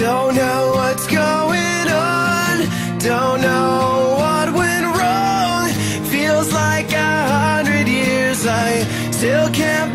Don't know what's going on. Don't know what went wrong. Feels like a hundred years. I still can't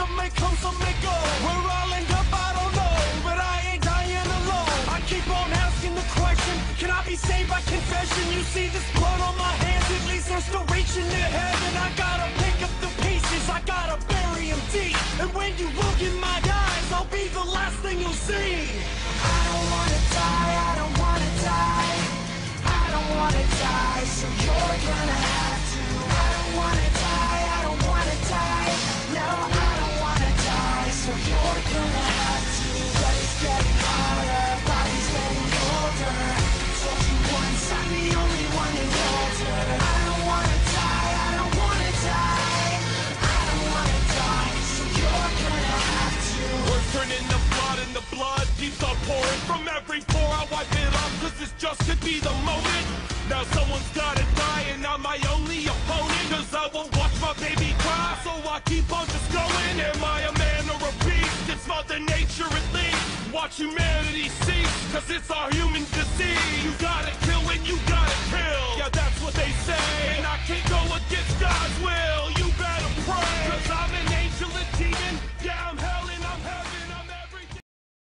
some may come, some may go. We're all end up, I don't know. But I ain't dying alone. I keep on asking the question, can I be saved by confession? You see this blood on my hands, at least I'm still reaching to heaven. I gotta pick up the pieces, I gotta bury them deep. And when you look in my eyes, I'll be the last thing you'll see. and the blood keeps on pouring from every pore. I wipe it off cause this just could be the moment. Now someone's gotta die and I'm my only opponent. Cause I won't watch my baby cry, so I keep on just going. Am I a man or a beast? It's mother nature at least. Watch humanity cease, cause it's our human disease. You gotta